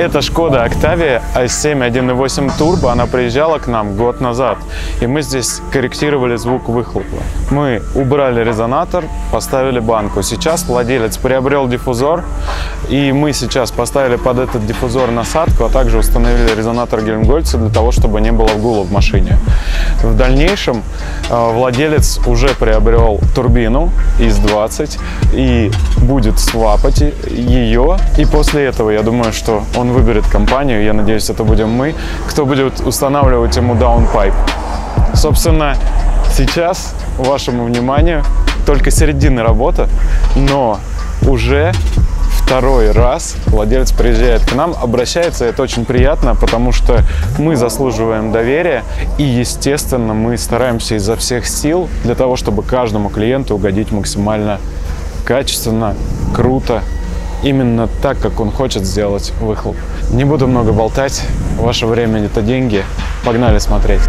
Это Шкода Octavia A7 1.8 турбо. Она приезжала к нам год назад. И мы здесь корректировали звук выхлопа. Мы убрали резонатор, поставили банку. Сейчас владелец приобрел диффузор. И мы сейчас поставили под этот диффузор насадку, а также установили резонатор Гельмгольца для того, чтобы не было гула в машине. В дальнейшем э, владелец уже приобрел турбину ИС-20 и будет свапать ее. И после этого, я думаю, что он выберет компанию, я надеюсь, это будем мы, кто будет устанавливать ему даунпайп. Собственно, сейчас вашему вниманию только середина работы, но уже второй раз владелец приезжает к нам, обращается, это очень приятно, потому что мы заслуживаем доверия и, естественно, мы стараемся изо всех сил для того, чтобы каждому клиенту угодить максимально качественно, круто, именно так, как он хочет сделать выхлоп. Не буду много болтать, ваше время это деньги, погнали смотреть.